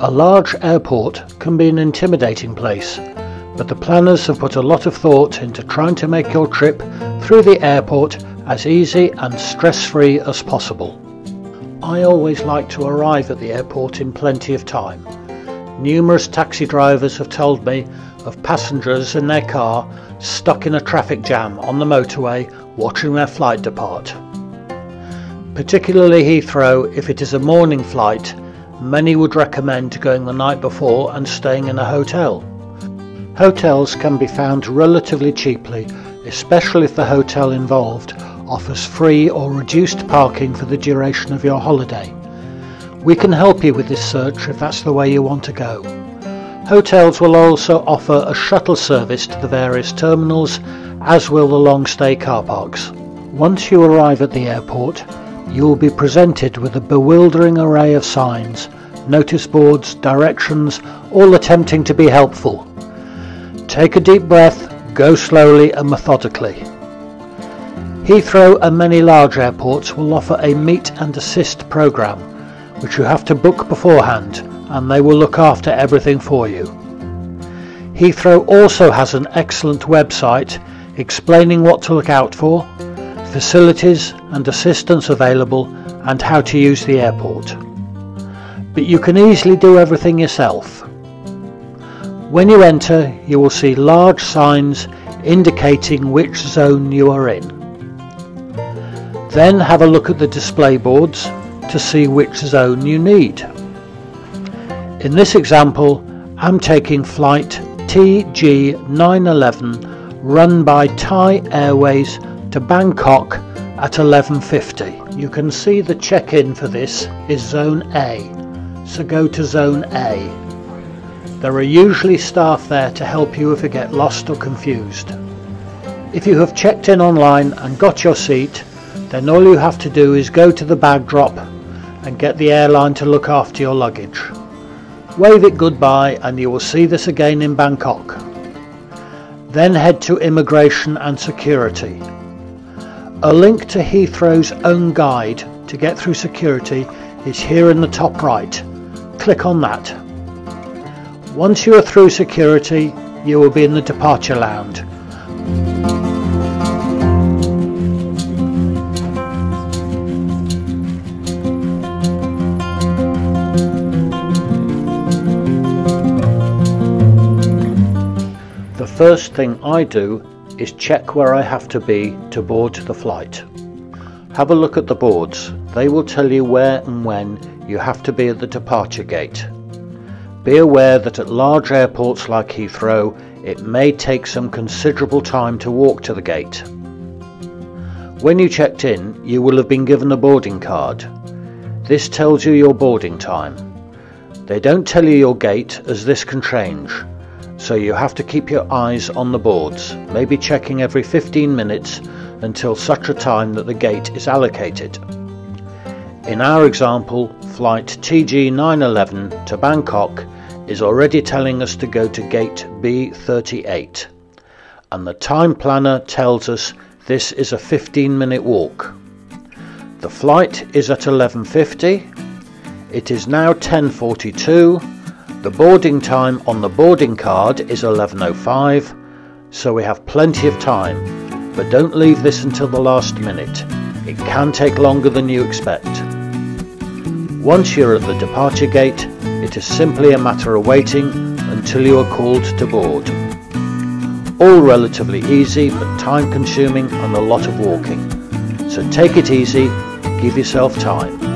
A large airport can be an intimidating place, but the planners have put a lot of thought into trying to make your trip through the airport as easy and stress-free as possible. I always like to arrive at the airport in plenty of time. Numerous taxi drivers have told me of passengers in their car stuck in a traffic jam on the motorway watching their flight depart. Particularly Heathrow, if it is a morning flight, many would recommend going the night before and staying in a hotel. Hotels can be found relatively cheaply, especially if the hotel involved offers free or reduced parking for the duration of your holiday. We can help you with this search if that's the way you want to go. Hotels will also offer a shuttle service to the various terminals, as will the long stay car parks. Once you arrive at the airport, you will be presented with a bewildering array of signs, notice boards, directions, all attempting to be helpful. Take a deep breath, go slowly and methodically. Heathrow and many large airports will offer a meet and assist programme, which you have to book beforehand and they will look after everything for you. Heathrow also has an excellent website explaining what to look out for, facilities and assistance available and how to use the airport. But you can easily do everything yourself. When you enter you will see large signs indicating which zone you are in. Then have a look at the display boards to see which zone you need. In this example, I'm taking flight TG911 run by Thai Airways to Bangkok at 11.50. You can see the check-in for this is Zone A, so go to Zone A. There are usually staff there to help you if you get lost or confused. If you have checked in online and got your seat, then all you have to do is go to the bag drop and get the airline to look after your luggage. Wave it goodbye and you will see this again in Bangkok. Then head to immigration and security. A link to Heathrow's own guide to get through security is here in the top right. Click on that. Once you are through security, you will be in the departure lounge The first thing I do is check where I have to be to board the flight. Have a look at the boards, they will tell you where and when you have to be at the departure gate. Be aware that at large airports like Heathrow it may take some considerable time to walk to the gate. When you checked in you will have been given a boarding card. This tells you your boarding time. They don't tell you your gate as this can change so you have to keep your eyes on the boards, maybe checking every 15 minutes until such a time that the gate is allocated. In our example, flight TG911 to Bangkok is already telling us to go to gate B38 and the time planner tells us this is a 15 minute walk. The flight is at 11.50, it is now 10.42 the boarding time on the boarding card is 11.05, so we have plenty of time, but don't leave this until the last minute. It can take longer than you expect. Once you're at the departure gate, it is simply a matter of waiting until you are called to board. All relatively easy, but time consuming and a lot of walking. So take it easy, give yourself time.